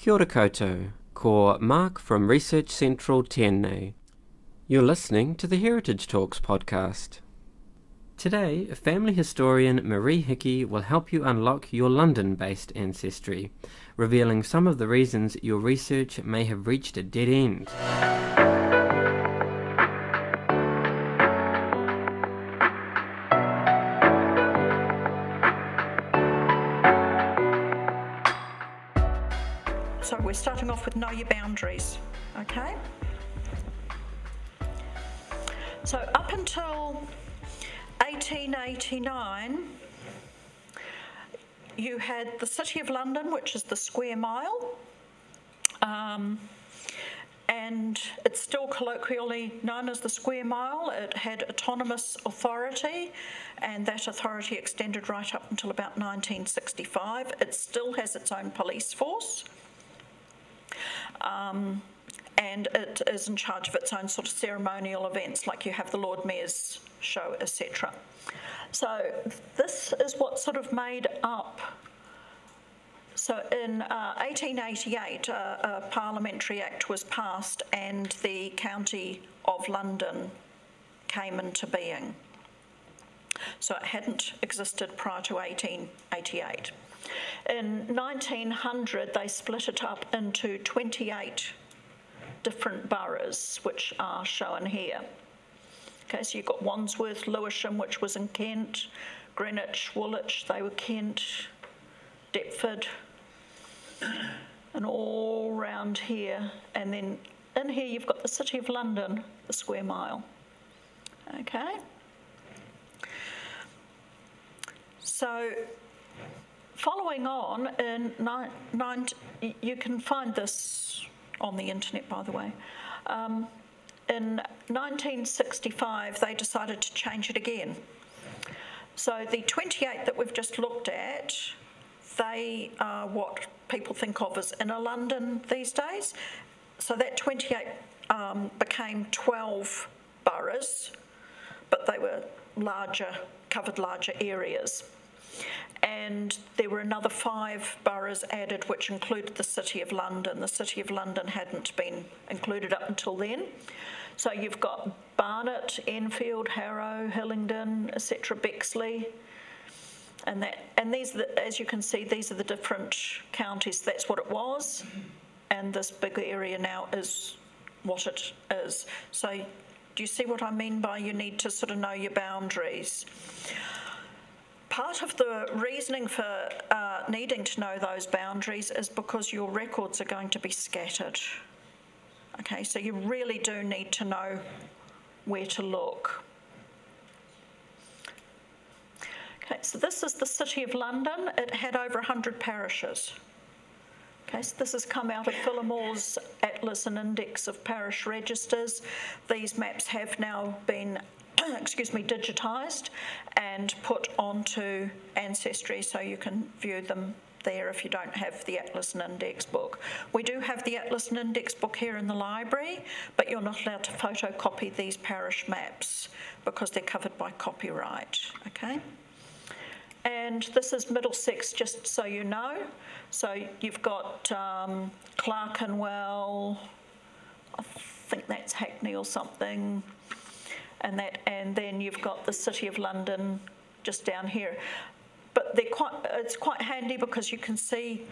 Kia ora koutou, ko Mark from Research Central Tēnei. You're listening to the Heritage Talks podcast. Today, family historian Marie Hickey will help you unlock your London based ancestry, revealing some of the reasons your research may have reached a dead end. Starting off with know your boundaries, okay? So up until 1889, you had the City of London, which is the square mile, um, and it's still colloquially known as the square mile. It had autonomous authority, and that authority extended right up until about 1965. It still has its own police force. Um, and it is in charge of its own sort of ceremonial events, like you have the Lord Mayor's show, etc. So this is what sort of made up. So in uh, 1888, uh, a Parliamentary Act was passed, and the County of London came into being. So it hadn't existed prior to 1888. In 1900, they split it up into 28 different boroughs, which are shown here. Okay, so you've got Wandsworth, Lewisham, which was in Kent, Greenwich, Woolwich, they were Kent, Deptford, and all round here. And then in here, you've got the City of London, the square mile. Okay? So following on, in nine, nine, you can find this on the internet, by the way. Um, in 1965, they decided to change it again. So the 28 that we've just looked at, they are what people think of as inner London these days. So that 28 um, became 12 boroughs, but they were larger, covered larger areas and there were another five boroughs added, which included the City of London. The City of London hadn't been included up until then. So you've got Barnet, Enfield, Harrow, Hillingdon, etc., Bexley, and that. And these, the, as you can see, these are the different counties. That's what it was, and this big area now is what it is. So, do you see what I mean by you need to sort of know your boundaries? Part of the reasoning for uh, needing to know those boundaries is because your records are going to be scattered. Okay, so you really do need to know where to look. Okay, so this is the City of London. It had over 100 parishes. Okay, so this has come out of Phillimore's Atlas and Index of Parish Registers. These maps have now been excuse me, digitised and put onto Ancestry so you can view them there if you don't have the Atlas and Index book. We do have the Atlas and Index book here in the library, but you're not allowed to photocopy these parish maps because they're covered by copyright, okay? And this is Middlesex, just so you know. So you've got um, Clerkenwell, I think that's Hackney or something, and that, and then you've got the City of London just down here. But they're quite, it's quite handy because you can see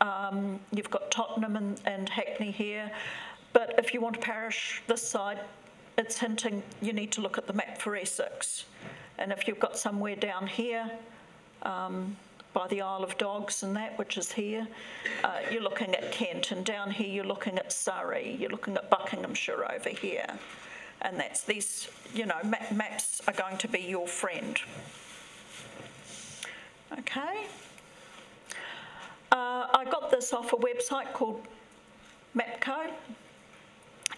um, you've got Tottenham and, and Hackney here. But if you want a parish this side, it's hinting you need to look at the map for Essex. And if you've got somewhere down here, um, by the Isle of Dogs and that, which is here, uh, you're looking at Kent, and down here you're looking at Surrey, you're looking at Buckinghamshire over here and that's these, you know, maps are going to be your friend. Okay. Uh, I got this off a website called Mapco,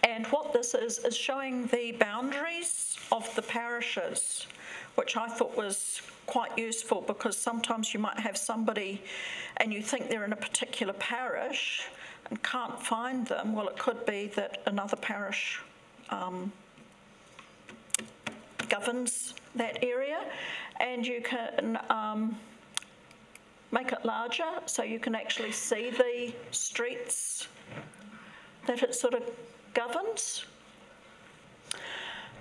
and what this is is showing the boundaries of the parishes, which I thought was quite useful because sometimes you might have somebody and you think they're in a particular parish and can't find them. Well, it could be that another parish um, governs that area, and you can um, make it larger so you can actually see the streets that it sort of governs.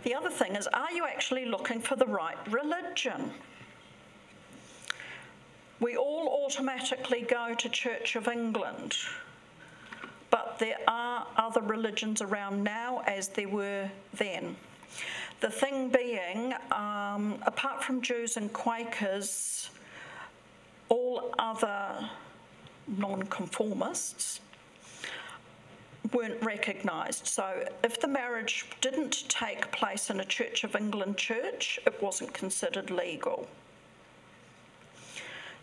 The other thing is, are you actually looking for the right religion? We all automatically go to Church of England, but there are other religions around now as there were then. The thing being, um, apart from Jews and Quakers, all other nonconformists weren't recognised. So if the marriage didn't take place in a Church of England church, it wasn't considered legal.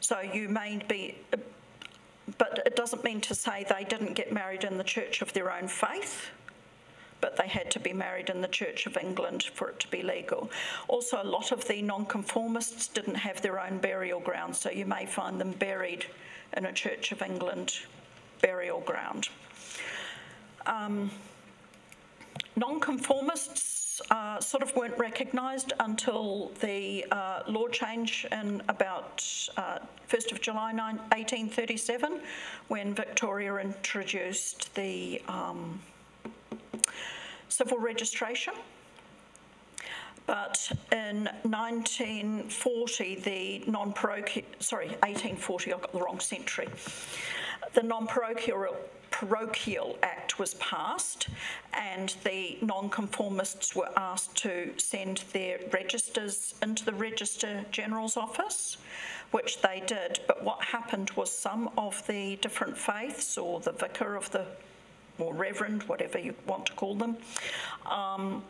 So you may be, but it doesn't mean to say they didn't get married in the church of their own faith but they had to be married in the Church of England for it to be legal. Also, a lot of the nonconformists didn't have their own burial ground, so you may find them buried in a Church of England burial ground. Um, nonconformists uh, sort of weren't recognised until the uh, law change in about uh, 1st of July 9, 1837 when Victoria introduced the um, civil registration. But in 1940, the non-parochial, sorry, 1840, I got the wrong century. The non-parochial Parochial Act was passed, and the nonconformists were asked to send their registers into the Register General's office, which they did. But what happened was some of the different faiths, or the vicar of the or reverend, whatever you want to call them, um,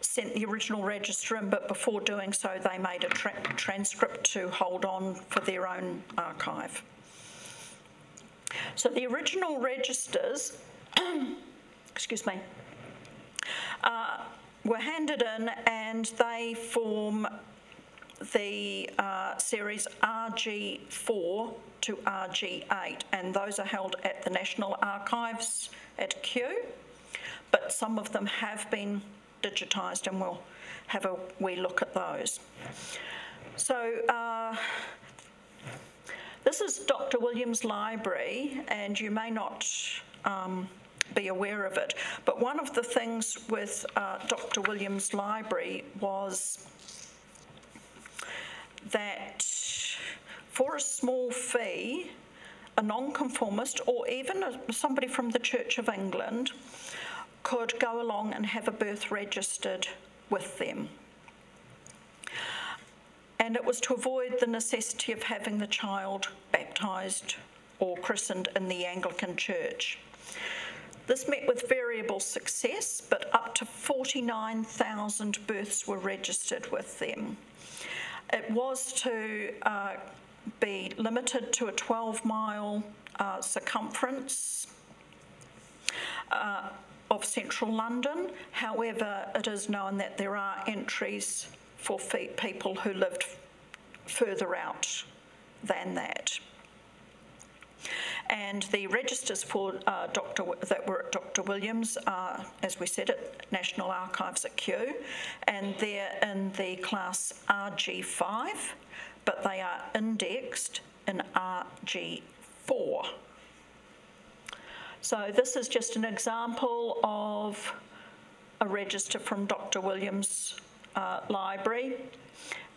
sent the original register in, but before doing so, they made a tra transcript to hold on for their own archive. So the original registers, excuse me, uh, were handed in and they form the uh, series RG4 to RG8, and those are held at the National Archives at Kew, but some of them have been digitised, and we'll have a wee look at those. So, uh, this is Dr. Williams' library, and you may not um, be aware of it, but one of the things with uh, Dr. Williams' library was that for a small fee, a nonconformist or even a, somebody from the Church of England could go along and have a birth registered with them. And it was to avoid the necessity of having the child baptised or christened in the Anglican Church. This met with variable success, but up to 49,000 births were registered with them. It was to uh, be limited to a 12 mile uh, circumference uh, of central London. However, it is known that there are entries for people who lived further out than that. And the registers for uh, Dr. that were at Dr. Williams are, as we said, at National Archives at Kew, and they're in the class RG5, but they are indexed in RG4. So this is just an example of a register from Dr. Williams' uh, library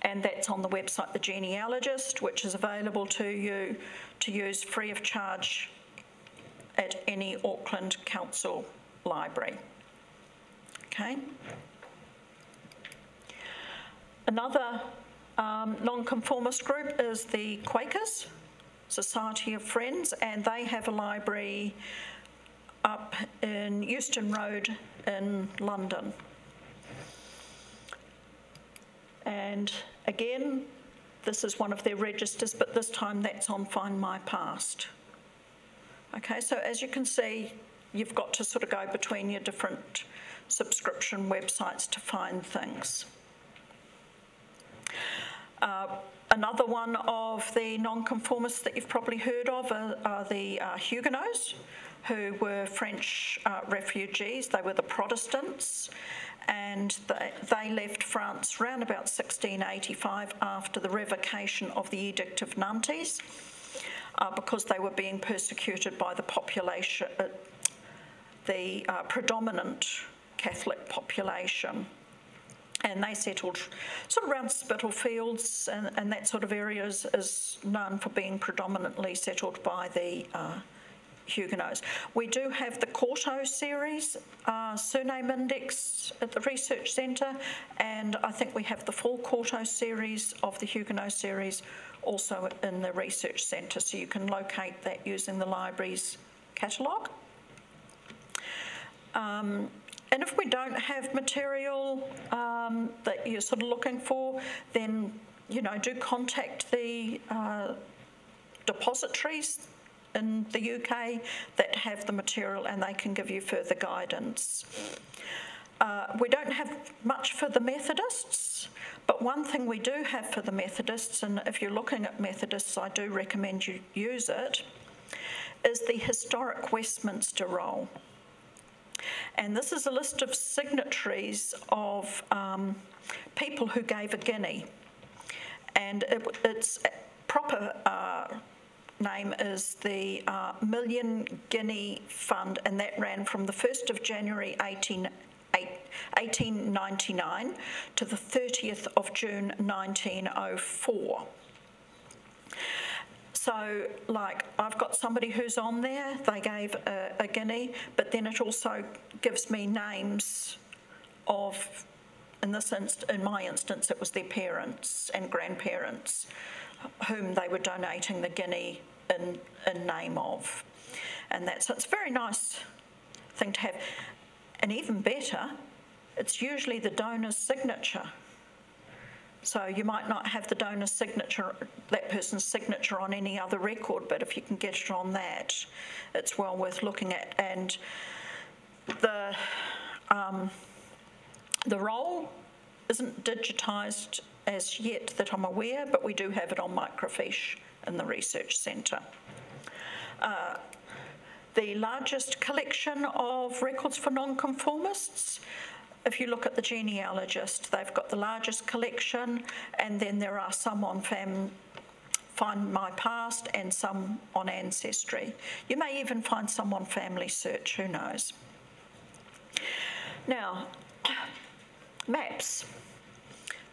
and that's on the website The Genealogist, which is available to you to use free of charge at any Auckland Council library. Okay. Another um, nonconformist group is the Quakers, Society of Friends, and they have a library up in Euston Road in London. And again, this is one of their registers, but this time that's on Find My Past. Okay, so as you can see, you've got to sort of go between your different subscription websites to find things. Uh, another one of the nonconformists that you've probably heard of are, are the uh, Huguenots, who were French uh, refugees. They were the Protestants, and they, they left France around about 1685 after the revocation of the Edict of Nantes uh, because they were being persecuted by the population, uh, the uh, predominant Catholic population. And they settled sort of around Spitalfields and, and that sort of area is, is, known for being predominantly settled by the uh, Huguenots. We do have the Quarto series uh, surname index at the Research Centre, and I think we have the full Quarto series of the Huguenot series also in the Research Centre, so you can locate that using the library's catalogue. Um, and if we don't have material um, that you're sort of looking for, then you know do contact the uh, depositories in the UK that have the material and they can give you further guidance. Uh, we don't have much for the Methodists, but one thing we do have for the Methodists, and if you're looking at Methodists, I do recommend you use it, is the Historic Westminster Roll. And this is a list of signatories of um, people who gave a guinea. And it, its proper uh, name is the uh, Million Guinea Fund, and that ran from the 1st of January 18, 1899 to the 30th of June 1904. So, like, I've got somebody who's on there, they gave a, a guinea, but then it also gives me names of, in this inst- in my instance, it was their parents and grandparents whom they were donating the guinea in, in name of. And that's, it's a very nice thing to have. And even better, it's usually the donor's signature. So you might not have the donor's signature, that person's signature on any other record, but if you can get it on that, it's well worth looking at. And the um, the roll isn't digitised as yet that I'm aware, but we do have it on microfiche in the research centre. Uh, the largest collection of records for nonconformists if you look at the genealogist, they've got the largest collection, and then there are some on fam find my past and some on ancestry. You may even find some on family search, who knows. Now, maps.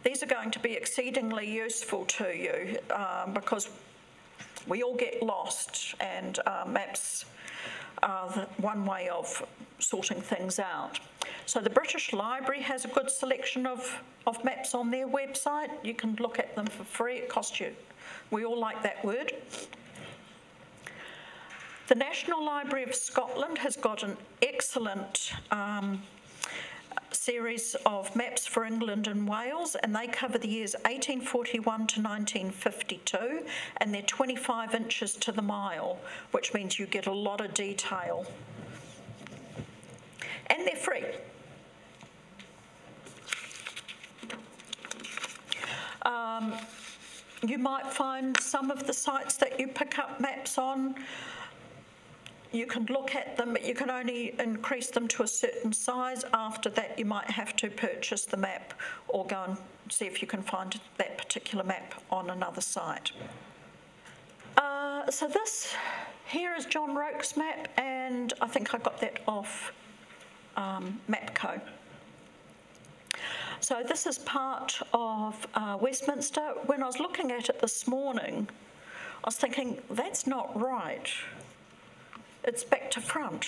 These are going to be exceedingly useful to you um, because we all get lost and uh, maps are one way of sorting things out. So the British Library has a good selection of, of maps on their website. You can look at them for free, it costs you. We all like that word. The National Library of Scotland has got an excellent um, series of maps for England and Wales, and they cover the years 1841 to 1952, and they're 25 inches to the mile, which means you get a lot of detail. And they're free. Um, you might find some of the sites that you pick up maps on, you can look at them, but you can only increase them to a certain size. After that, you might have to purchase the map or go and see if you can find that particular map on another site. Uh, so this here is John Rocque's map, and I think I got that off um, MapCo. So this is part of uh, Westminster. When I was looking at it this morning, I was thinking, that's not right. It's back to front.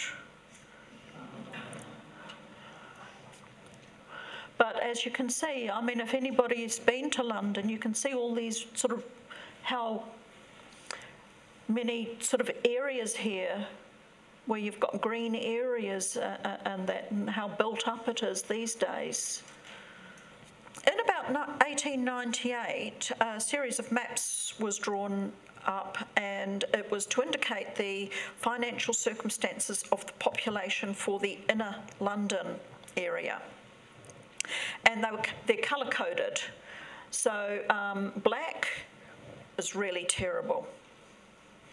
But as you can see, I mean, if anybody's been to London, you can see all these sort of how many sort of areas here where you've got green areas uh, uh and that and how built up it is these days. In about 1898, a series of maps was drawn up, and it was to indicate the financial circumstances of the population for the inner London area. And they were, they're colour coded. So um, black is really terrible.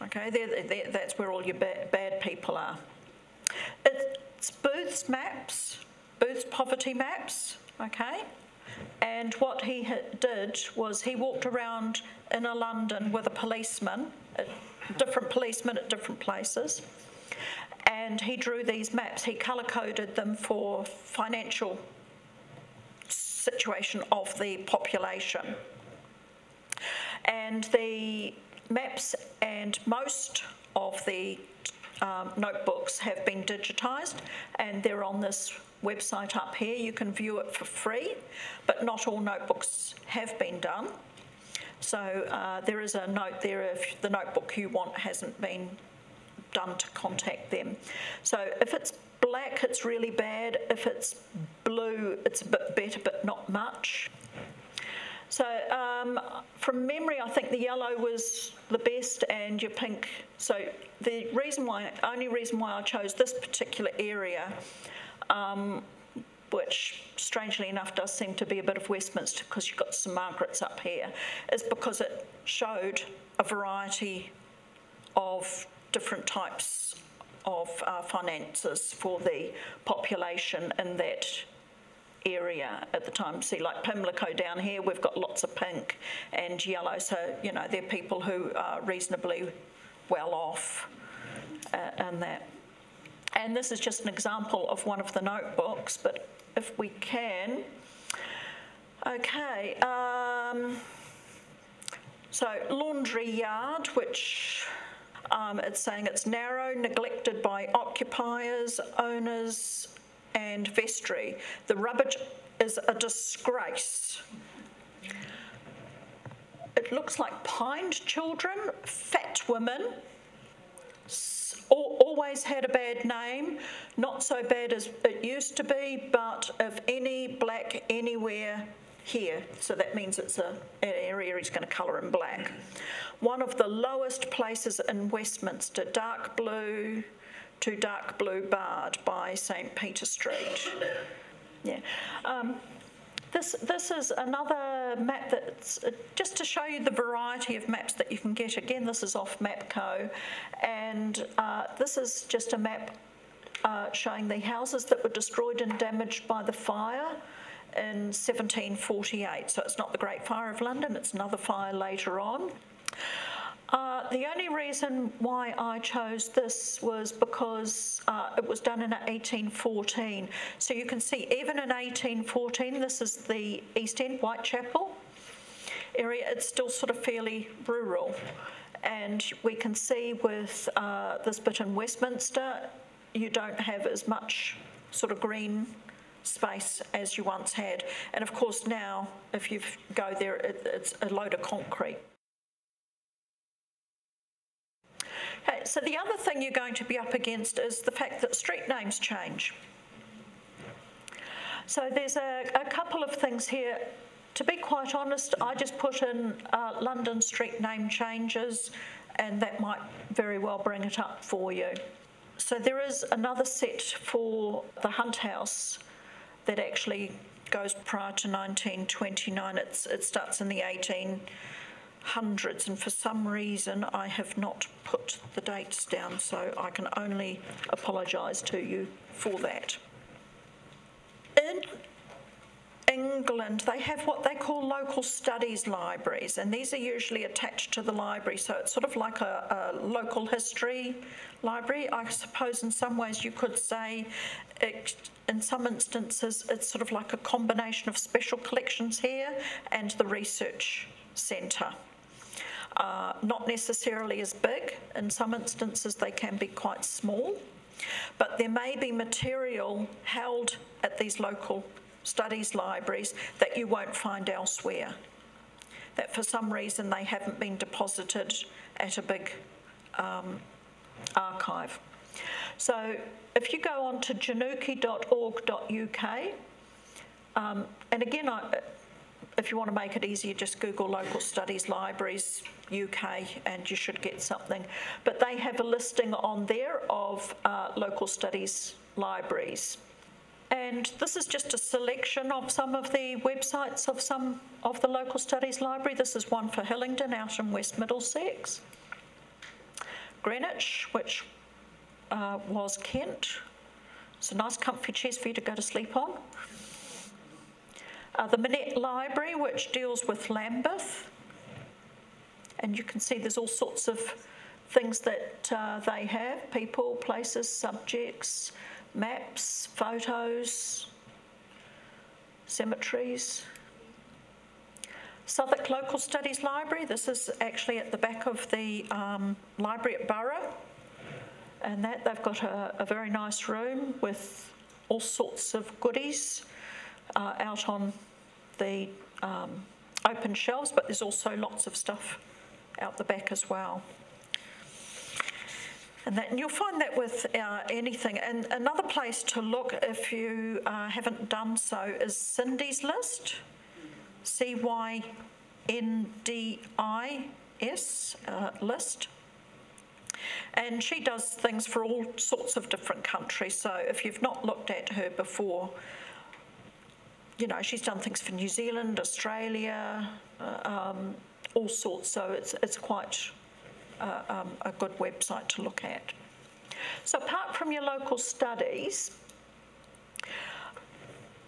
Okay, they're, they're, that's where all your bad, bad people are. It's Booth's maps Booth's poverty maps, okay? And what he did was he walked around inner London with a policeman, different policemen at different places, and he drew these maps. He colour coded them for financial situation of the population. And the maps and most of the um, notebooks have been digitised and they're on this website up here. You can view it for free, but not all notebooks have been done. So uh, there is a note there if the notebook you want hasn't been done to contact them. So if it's black, it's really bad. If it's blue, it's a bit better, but not much. So um, from memory, I think the yellow was the best and your pink. So the reason why, only reason why I chose this particular area, um, which strangely enough does seem to be a bit of Westminster because you've got St Margaret's up here, is because it showed a variety of different types of uh, finances for the population in that area at the time. See, like Pimlico down here, we've got lots of pink and yellow, so, you know, they're people who are reasonably well off uh, and that. And this is just an example of one of the notebooks, but if we can, okay. Um, so laundry yard, which um, it's saying it's narrow, neglected by occupiers, owners, and vestry. The rubbish is a disgrace. It looks like pined children, fat women, always had a bad name, not so bad as it used to be, but if any black anywhere here, so that means it's a, an area he's going to colour in black. One of the lowest places in Westminster, dark blue, to dark blue barred by St Peter Street. Yeah. Um, this, this is another map that's uh, just to show you the variety of maps that you can get. Again, this is off Mapco, and uh, this is just a map uh, showing the houses that were destroyed and damaged by the fire in 1748. So it's not the Great Fire of London, it's another fire later on. Uh, the only reason why I chose this was because uh, it was done in 1814. So you can see, even in 1814, this is the East End, Whitechapel area, it's still sort of fairly rural. And we can see with uh, this bit in Westminster, you don't have as much sort of green space as you once had. And of course now, if you go there, it, it's a load of concrete. So the other thing you're going to be up against is the fact that street names change. So there's a, a couple of things here. To be quite honest, I just put in uh, London street name changes and that might very well bring it up for you. So there is another set for the Hunt House that actually goes prior to 1929. It's, it starts in the 18 hundreds, and for some reason I have not put the dates down, so I can only apologise to you for that. In England, they have what they call local studies libraries, and these are usually attached to the library, so it's sort of like a, a local history library. I suppose in some ways you could say, it, in some instances, it's sort of like a combination of special collections here and the research centre are not necessarily as big. In some instances, they can be quite small. But there may be material held at these local studies libraries that you won't find elsewhere. That for some reason they haven't been deposited at a big um, archive. So if you go on to genuki.org.uk, um, and again, I, if you want to make it easier, just Google local studies libraries UK and you should get something. But they have a listing on there of uh, local studies libraries. And this is just a selection of some of the websites of some of the local studies library. This is one for Hillingdon out in West Middlesex. Greenwich, which uh, was Kent. It's a nice comfy chairs for you to go to sleep on. Uh, the Minet Library, which deals with Lambeth. And you can see there's all sorts of things that uh, they have, people, places, subjects, maps, photos, cemeteries. Southwark Local Studies Library, this is actually at the back of the um, library at Borough. And that they've got a, a, very nice room with all sorts of goodies uh, out on the um, open shelves, but there's also lots of stuff out the back as well. And, that, and you'll find that with uh, anything. And another place to look if you uh, haven't done so is Cyndi's list, C Y N D I S uh, list. And she does things for all sorts of different countries. So if you've not looked at her before, you know, she's done things for New Zealand, Australia, uh, um, all sorts. So it's, it's quite uh, um, a good website to look at. So apart from your local studies,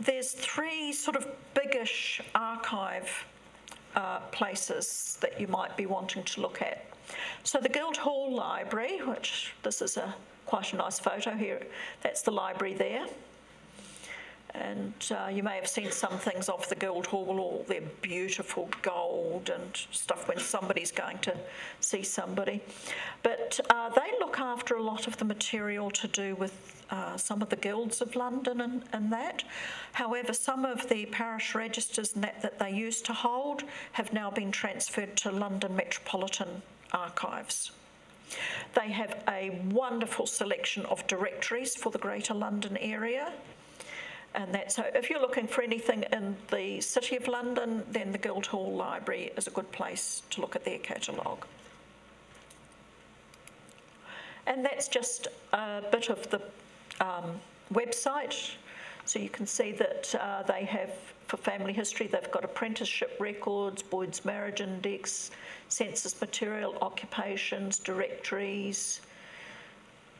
there's three sort of biggish archive uh, places that you might be wanting to look at. So the Guildhall Library, which this is a quite a nice photo here, that's the library there. And uh, you may have seen some things off the Guildhall, all their beautiful gold and stuff when somebody's going to see somebody. But uh, they look after a lot of the material to do with uh, some of the guilds of London and, and that. However, some of the parish registers and that that they used to hold have now been transferred to London Metropolitan Archives. They have a wonderful selection of directories for the Greater London area and that. So if you're looking for anything in the City of London, then the Guildhall Library is a good place to look at their catalogue. And that's just a bit of the um, website. So you can see that uh, they have, for family history, they've got apprenticeship records, Boyd's marriage index, census material, occupations, directories,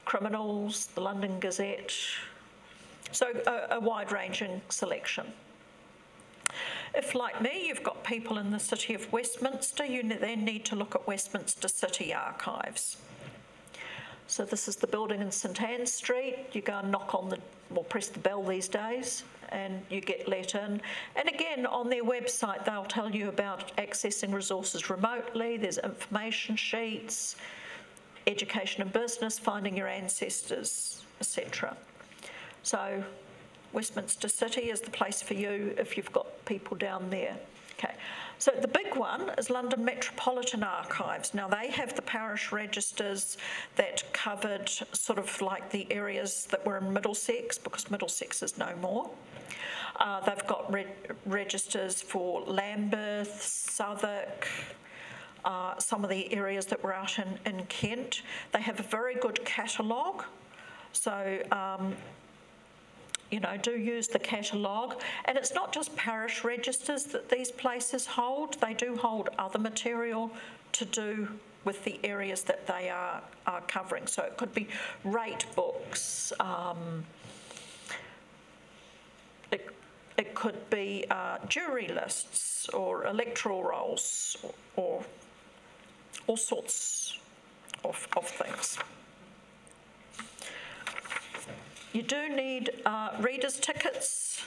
criminals, the London Gazette, so a, a wide ranging selection. If, like me, you've got people in the City of Westminster, you then need to look at Westminster City Archives. So this is the building in St Anne Street. You go and knock on the, or press the bell these days, and you get let in. And again, on their website, they'll tell you about accessing resources remotely. There's information sheets, education and business, finding your ancestors, etc. So Westminster City is the place for you if you've got people down there. Okay. So the big one is London Metropolitan Archives. Now they have the parish registers that covered sort of like the areas that were in Middlesex because Middlesex is no more. Uh, they've got re registers for Lambeth, Southwark, uh, some of the areas that were out in, in Kent. They have a very good catalogue. So um, you know, do use the catalogue. And it's not just parish registers that these places hold, they do hold other material to do with the areas that they are, are covering. So it could be rate books, um, it, it could be uh, jury lists or electoral rolls or, or all sorts of, of things. You do need uh, readers' tickets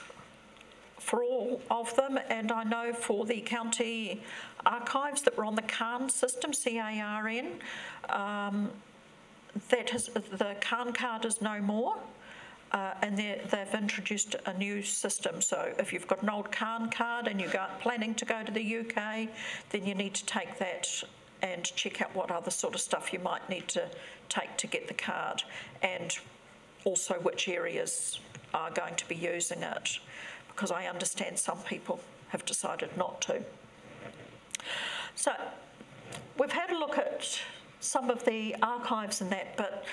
for all of them, and I know for the county archives that were on the CARN system, C-A-R-N, um, that has, the CARN card is no more. Uh, and they've introduced a new system. So if you've got an old CARN card and you're planning to go to the UK, then you need to take that and check out what other sort of stuff you might need to take to get the card. And also which areas are going to be using it, because I understand some people have decided not to. So we've had a look at some of the archives and that, but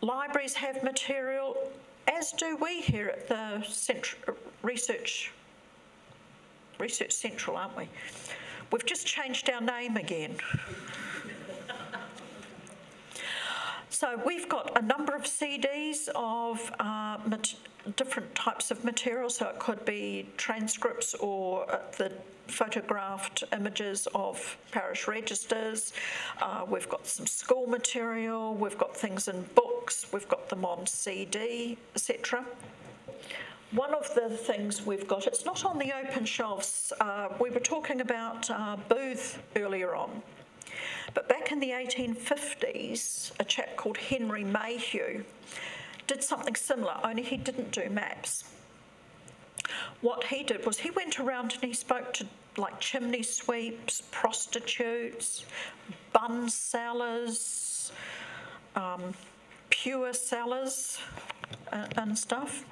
libraries have material, as do we here at the Central Research Research Central, aren't we? We've just changed our name again. So we've got a number of CDs of uh, different types of material. So it could be transcripts or uh, the photographed images of parish registers. Uh, we've got some school material. We've got things in books. We've got them on CD, etc. One of the things we've got, it's not on the open shelves. Uh, we were talking about uh, Booth earlier on. But back in the 1850s, a chap called Henry Mayhew did something similar, only he didn't do maps. What he did was he went around and he spoke to like chimney sweeps, prostitutes, bun sellers, um, pure sellers, uh, and stuff.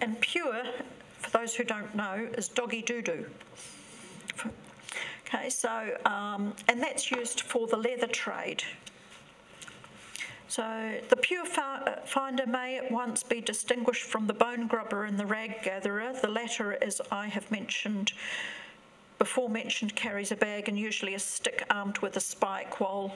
And pure, for those who don't know, is doggy doo doo. Okay, so, um, and that's used for the leather trade. So the pure finder may at once be distinguished from the bone grubber and the rag gatherer. The latter, as I have mentioned, before mentioned carries a bag and usually a stick armed with a spike, while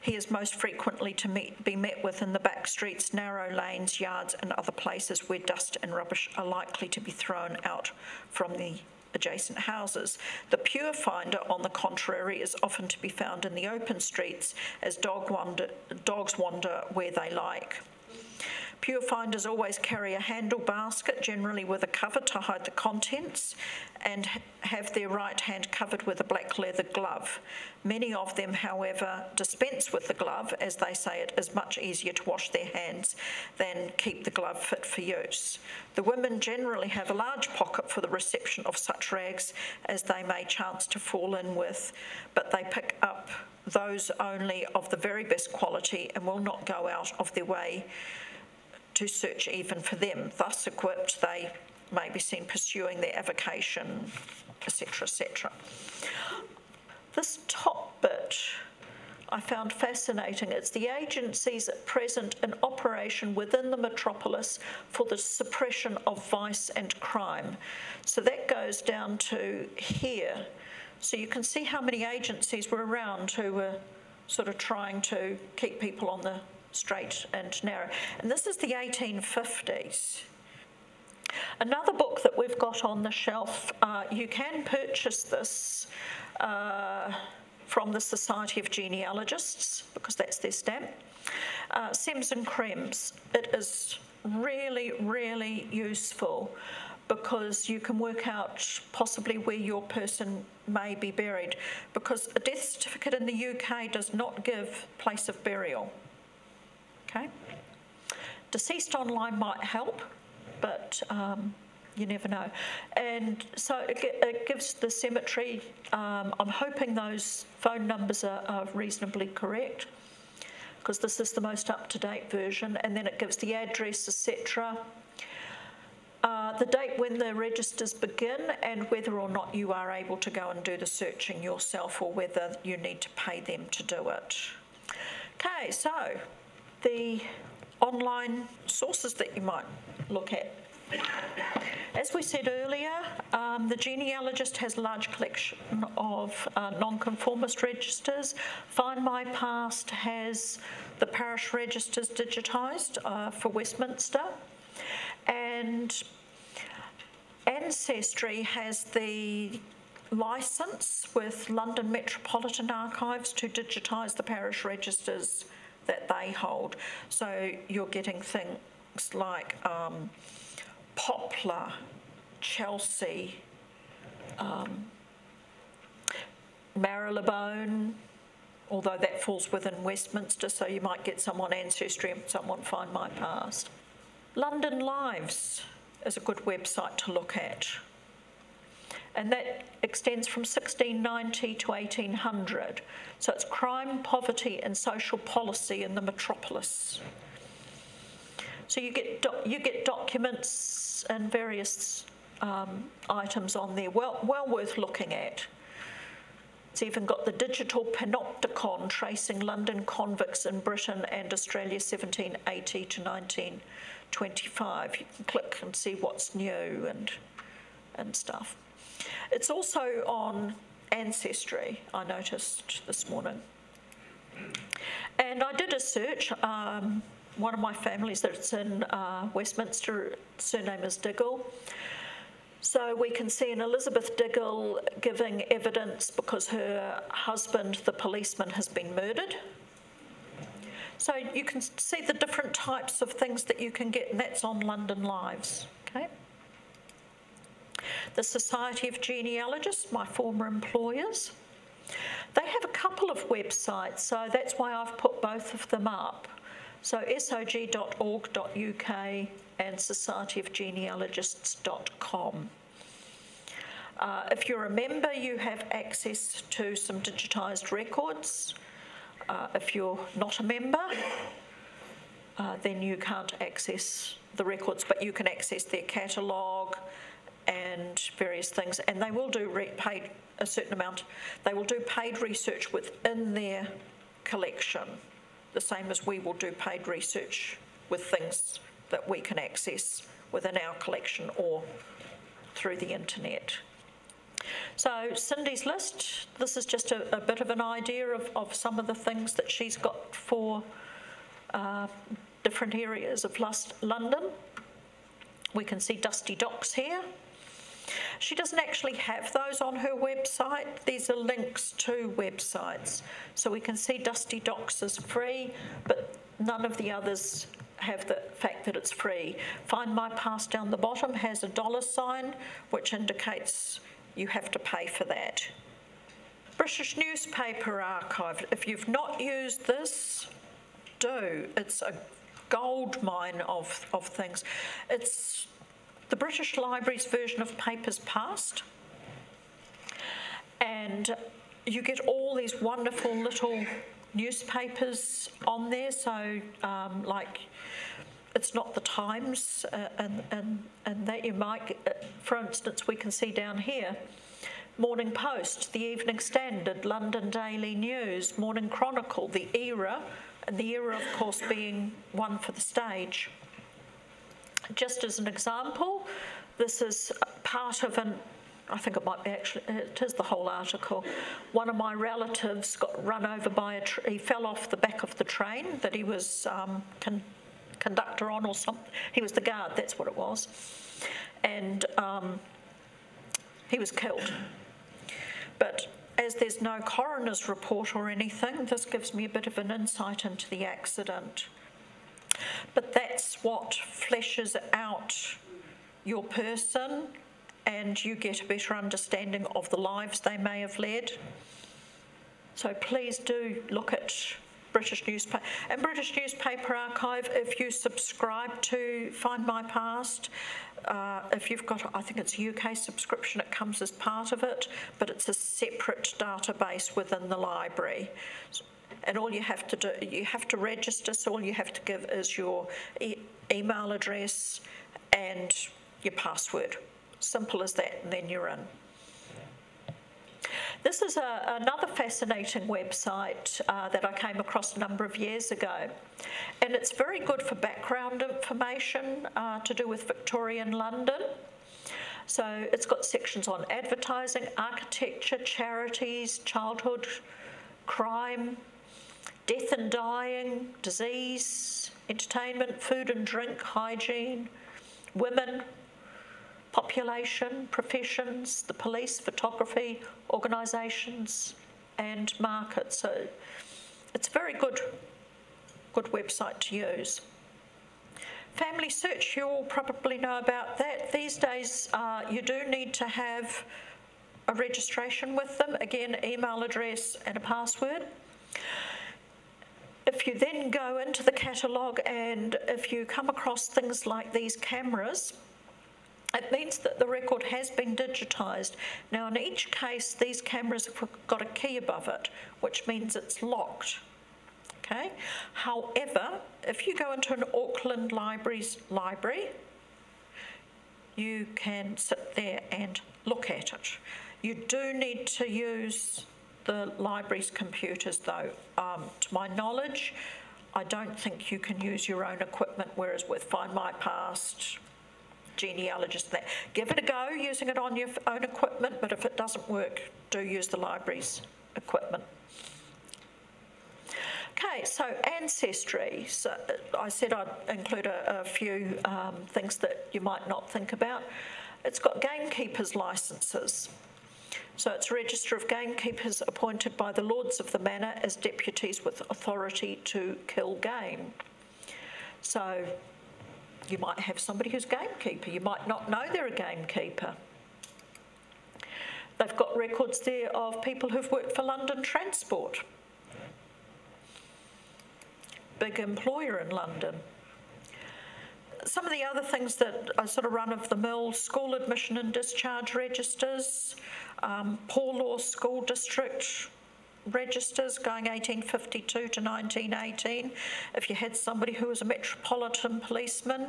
he is most frequently to meet, be met with in the back streets, narrow lanes, yards, and other places where dust and rubbish are likely to be thrown out from the adjacent houses. The pure finder, on the contrary, is often to be found in the open streets as dog wander, dogs wander where they like. Pure finders always carry a handle basket, generally with a cover to hide the contents, and have their right hand covered with a black leather glove. Many of them, however, dispense with the glove as they say it is much easier to wash their hands than keep the glove fit for use. The women generally have a large pocket for the reception of such rags as they may chance to fall in with, but they pick up those only of the very best quality and will not go out of their way to search even for them. Thus equipped, they may be seen pursuing their avocation, etc., etc. This top bit I found fascinating. It's the agencies at present in operation within the metropolis for the suppression of vice and crime. So that goes down to here. So you can see how many agencies were around who were sort of trying to keep people on the straight and narrow. And this is the 1850s. Another book that we've got on the shelf, uh, you can purchase this uh, from the Society of Genealogists because that's their stamp. Uh, Sems and Creams. It is really, really useful because you can work out possibly where your person may be buried because a death certificate in the UK does not give place of burial. Okay? Deceased online might help, but um, you never know. And so it, it gives the cemetery, um, I'm hoping those phone numbers are, are reasonably correct because this is the most up-to-date version and then it gives the address etc uh, the date when the registers begin and whether or not you are able to go and do the searching yourself or whether you need to pay them to do it. Okay, so the online sources that you might look at. As we said earlier, um, the genealogist has a large collection of uh, nonconformist registers. Find My Past has the parish registers digitised uh, for Westminster. And Ancestry has the licence with London Metropolitan Archives to digitise the parish registers that they hold. So you're getting things like um, Poplar, Chelsea, um, Marylebone, although that falls within Westminster, so you might get someone Ancestry and someone Find My Past. London Lives is a good website to look at and that extends from 1690 to 1800. So it's crime, poverty, and social policy in the metropolis. So you get you get documents and various um, items on there, well well worth looking at. It's even got the digital panopticon tracing London convicts in Britain and Australia 1780 to 1925. You can click and see what's new and and stuff. It's also on Ancestry, I noticed this morning. And I did a search. Um, one of my families that's in uh, Westminster, surname is Diggle. So we can see an Elizabeth Diggle giving evidence because her husband, the policeman, has been murdered. So you can see the different types of things that you can get, and that's on London Lives. The Society of Genealogists, my former employers, they have a couple of websites, so that's why I've put both of them up. So sog.org.uk and societyofgenealogists.com. Uh, if you're a member, you have access to some digitised records. Uh, if you're not a member, uh, then you can't access the records, but you can access their catalogue and various things. And they will do paid a certain amount. They will do paid research within their collection, the same as we will do paid research with things that we can access within our collection or through the internet. So Cyndi's list, this is just a, a bit of an idea of, of some of the things that she's got for uh, different areas of London. We can see Dusty Docs here. She doesn't actually have those on her website. These are links to websites. So we can see Dusty Docs is free, but none of the others have the fact that it's free. Find My Past down the bottom has a dollar sign, which indicates you have to pay for that. British Newspaper Archive. If you've not used this, do. It's a gold mine of, of things. It's the British Library's version of Papers Past. And you get all these wonderful little newspapers on there. So, um, like, it's not the Times, uh, and, and, and that you might, uh, for instance, we can see down here Morning Post, the Evening Standard, London Daily News, Morning Chronicle, the Era, and the Era, of course, being one for the stage. Just as an example, this is part of an I think it might be actually, it is the whole article. One of my relatives got run over by a, tree, he fell off the back of the train that he was um, con- conductor on or something. He was the guard, that's what it was. And um, he was killed. But as there's no coroner's report or anything, this gives me a bit of an insight into the accident. But that's what fleshes out your person and you get a better understanding of the lives they may have led. So please do look at British newspaper and British Newspaper Archive. If you subscribe to Find My Past, uh, if you've got, I think it's a UK subscription, it comes as part of it, but it's a separate database within the library. And all you have to do, you have to register, so all you have to give is your e email address and your password. Simple as that, and then you're in. This is a, another fascinating website uh, that I came across a number of years ago, and it's very good for background information uh, to do with Victorian London. So it's got sections on advertising, architecture, charities, childhood, crime, death and dying, disease, entertainment, food and drink, hygiene, women, population, professions, the police, photography, organisations, and markets. So it's a very good, good website to use. Family Search, you all probably know about that. These days, uh, you do need to have a registration with them, again, email address and a password. If you then go into the catalogue and if you come across things like these cameras, it means that the record has been digitised. Now, in each case, these cameras have got a key above it, which means it's locked. Okay. However, if you go into an Auckland Library's library, you can sit there and look at it. You do need to use the library's computers, though. Um, to my knowledge, I don't think you can use your own equipment, whereas with Find My Past, genealogist that. Give it a go using it on your own equipment, but if it doesn't work, do use the library's equipment. Okay, so ancestry. So uh, I said I'd include a, a few um, things that you might not think about. It's got gamekeepers' licences. So it's register of gamekeepers appointed by the lords of the manor as deputies with authority to kill game. So you might have somebody who's gamekeeper. You might not know they're a gamekeeper. They've got records there of people who've worked for London Transport big employer in London. Some of the other things that are sort of run of the mill school admission and discharge registers, um, poor law school district registers going 1852 to 1918. If you had somebody who was a metropolitan policeman,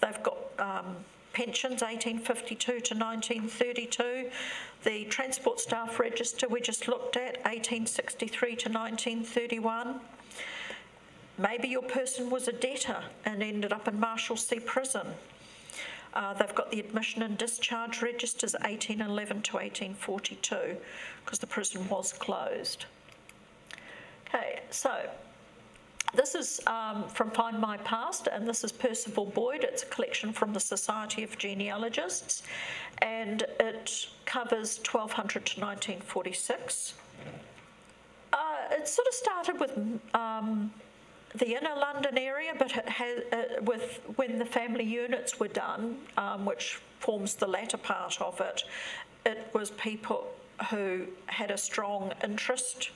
they've got um, pensions 1852 to 1932. The transport staff register we just looked at 1863 to 1931. Maybe your person was a debtor and ended up in Marshalsea prison. Uh, they've got the admission and discharge registers 1811 to 1842 because the prison was closed. Okay, so this is um, from Find My Past, and this is Percival Boyd. It's a collection from the Society of Genealogists, and it covers 1200 to 1946. Uh, it sort of started with um, the inner London area, but it has, uh, with when the family units were done, um, which forms the latter part of it, it was people who had a strong interest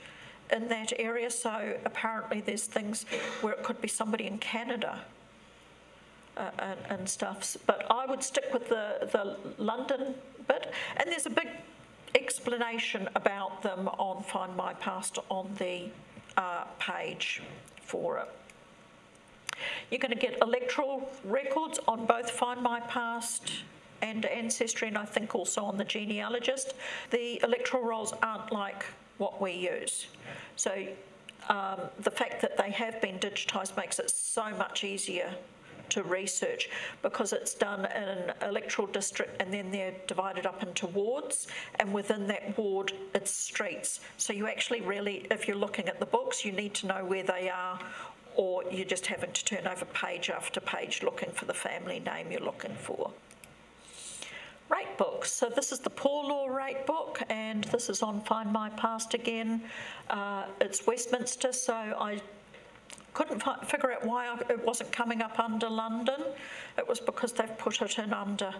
in that area. So apparently, there's things where it could be somebody in Canada. Uh, and, and stuff, but I would stick with the, the London bit. And there's a big explanation about them on Find My Past on the uh, page for it. You're going to get electoral records on both Find My Past and Ancestry, and I think also on the genealogist. The electoral rolls aren't like what we use. So um, the fact that they have been digitised makes it so much easier to research because it's done in an electoral district and then they're divided up into wards and within that ward it's streets. So you actually really, if you're looking at the books, you need to know where they are or you're just having to turn over page after page looking for the family name you're looking for. Rate books. So this is the Poor Law rate book, and this is on Find My Past again. Uh, it's Westminster, so I couldn't fi- figure out why it wasn't coming up under London. It was because they've put it in under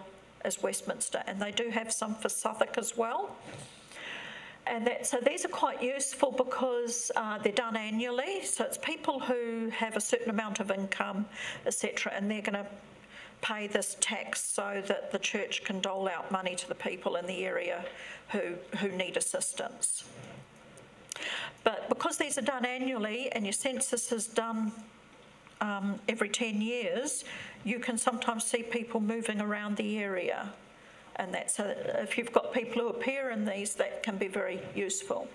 as Westminster, and they do have some for Southwark as well. And that, so these are quite useful because uh, they're done annually. So it's people who have a certain amount of income, etc., and they're going to pay this tax so that the church can dole out money to the people in the area who, who need assistance. But because these are done annually and your census is done um, every 10 years, you can sometimes see people moving around the area. And that's a, if you've got people who appear in these, that can be very useful.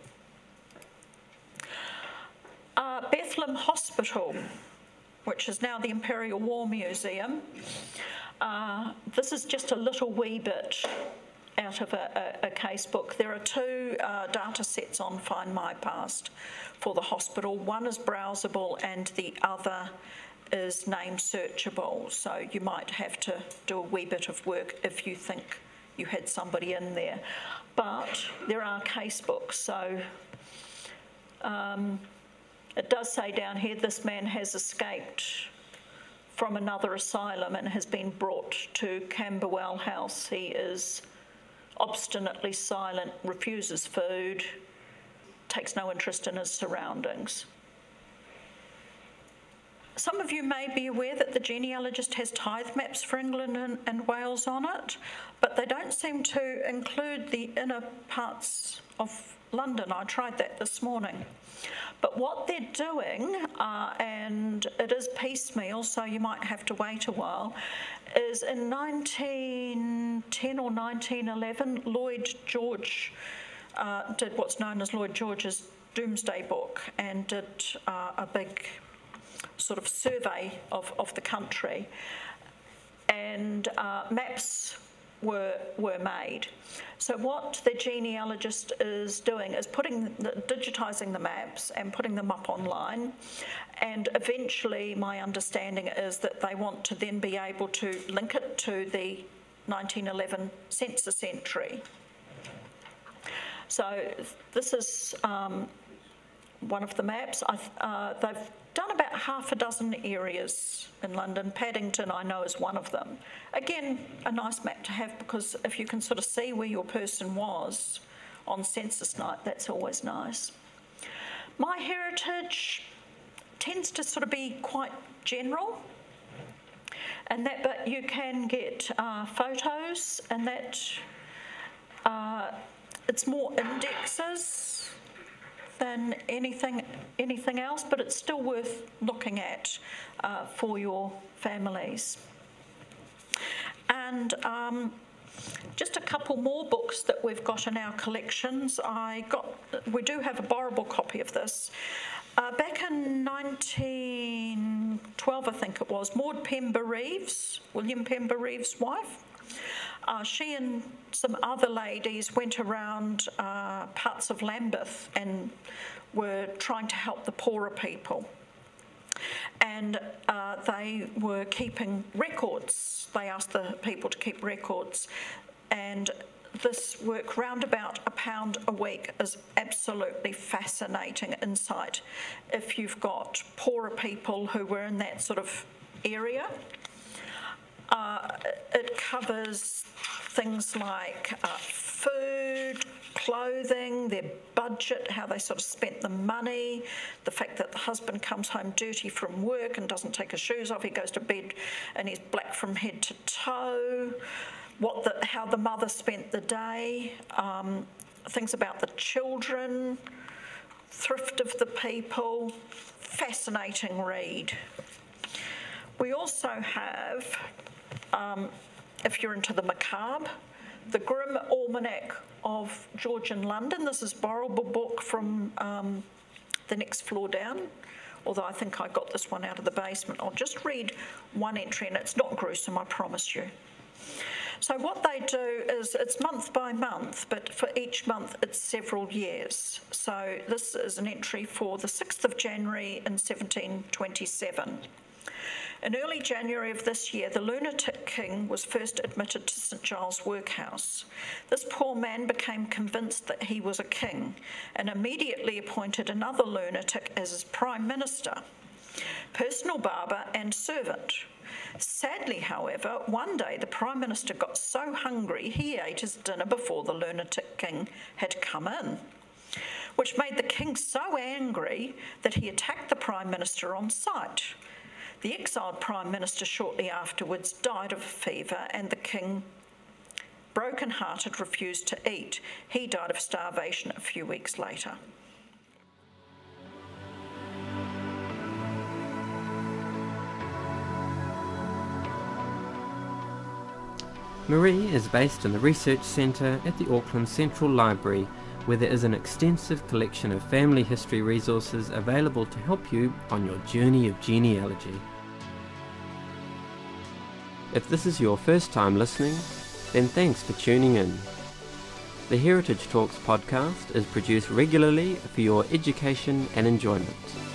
Uh, Bethlehem Hospital, which is now the Imperial War Museum. Uh, this is just a little wee bit out of a, a, a case book. There are two uh, data sets on Find My Past for the hospital. One is browsable and the other is name searchable. So you might have to do a wee bit of work if you think you had somebody in there. But there are case books. So um, it does say down here this man has escaped from another asylum and has been brought to Camberwell House. He is obstinately silent, refuses food, takes no interest in his surroundings. Some of you may be aware that the genealogist has tithe maps for England and, and, Wales on it, but they don't seem to include the inner parts of London. I tried that this morning. But what they're doing, uh, and it is piecemeal, so you might have to wait a while, is in 1910 or 1911, Lloyd George uh, did what's known as Lloyd George's Domesday Book and did uh, a big sort of survey of, of the country. And uh, maps were were made. So what the genealogist is doing is putting the, digitizing the maps and putting them up online, and eventually, my understanding is that they want to then be able to link it to the 1911 census entry. So this is um, one of the maps. Uh, they've done about half a dozen areas in London. Paddington, I know, is one of them. Again, a nice map to have because if you can sort of see where your person was on census night, that's always nice. My heritage tends to sort of be quite general. And that, but you can get uh, photos, and that uh, it's more indexes than anything anything else, but it's still worth looking at uh, for your families. And um, just a couple more books that we've got in our collections. I got we do have a borrowable copy of this. Uh, back in 1912, I think it was, Maud Pember Reeves, William Pember Reeves' wife, uh, she and some other ladies went around uh, parts of Lambeth and were trying to help the poorer people. And uh, they were keeping records. They asked the people to keep records. And this work, round about a pound a week, is absolutely fascinating insight if you've got poorer people who were in that sort of area. Uh, it covers things like uh, food, clothing, their budget, how they sort of spent the money, the fact that the husband comes home dirty from work and doesn't take his shoes off, he goes to bed and he's black from head to toe, what the, how the mother spent the day, um, things about the children, thrift of the people, fascinating read. We also have um, if you're into the macabre, the Grim Almanac of Georgian London. This is borrowable book from um, the next floor down, although I think I got this one out of the basement. I'll just read one entry, and it's not gruesome, I promise you. So what they do is it's month by month, but for each month it's several years. So this is an entry for the 6th of January in 1727. In early January of this year, the lunatic king was first admitted to St Giles Workhouse. This poor man became convinced that he was a king and immediately appointed another lunatic as his prime minister, personal barber, and servant. Sadly, however, one day the Prime Minister got so hungry he ate his dinner before the lunatic king had come in, which made the king so angry that he attacked the Prime Minister on sight. The exiled Prime Minister shortly afterwards died of fever, and the King, broken hearted, refused to eat. He died of starvation a few weeks later. Marie is based in the Research Centre at the Auckland Central Library, where there is an extensive collection of family history resources available to help you on your journey of genealogy. If this is your first time listening, then thanks for tuning in. The Heritage Talks podcast is produced regularly for your education and enjoyment.